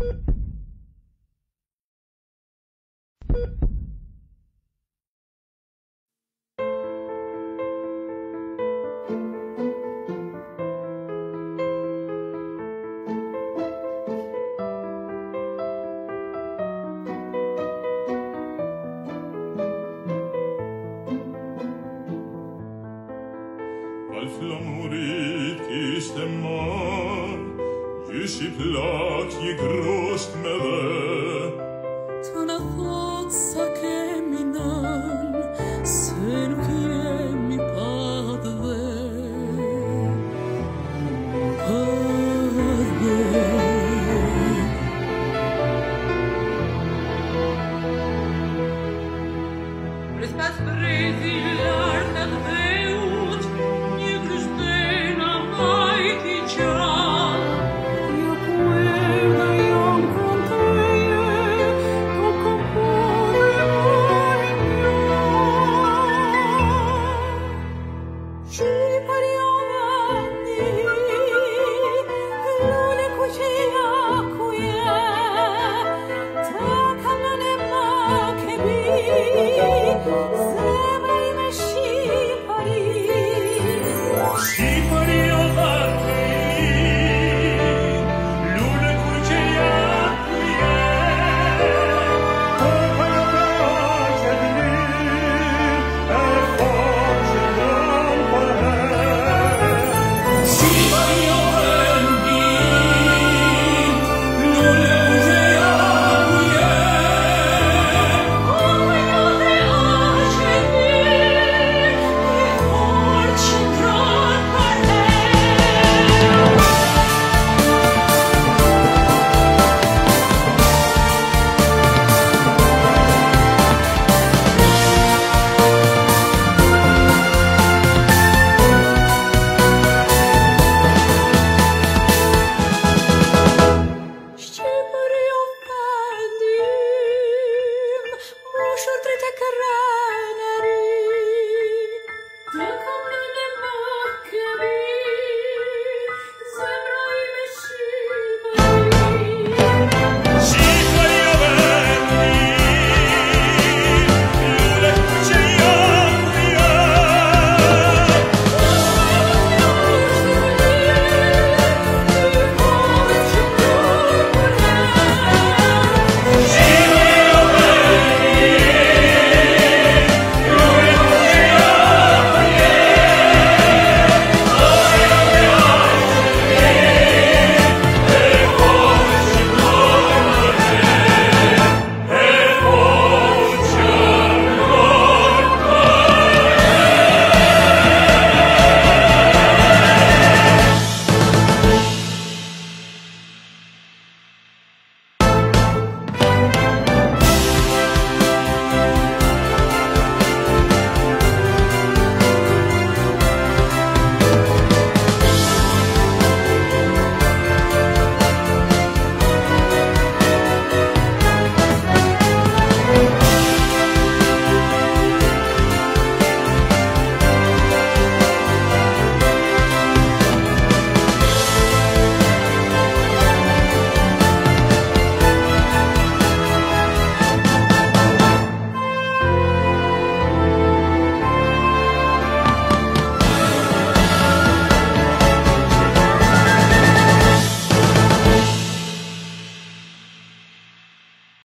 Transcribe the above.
Al flamurit iste mar, Ishi plak je grosht me dhe Të në thot sa kemi nën Se nuk jemi pat dhe Pat dhe Rrëth pas për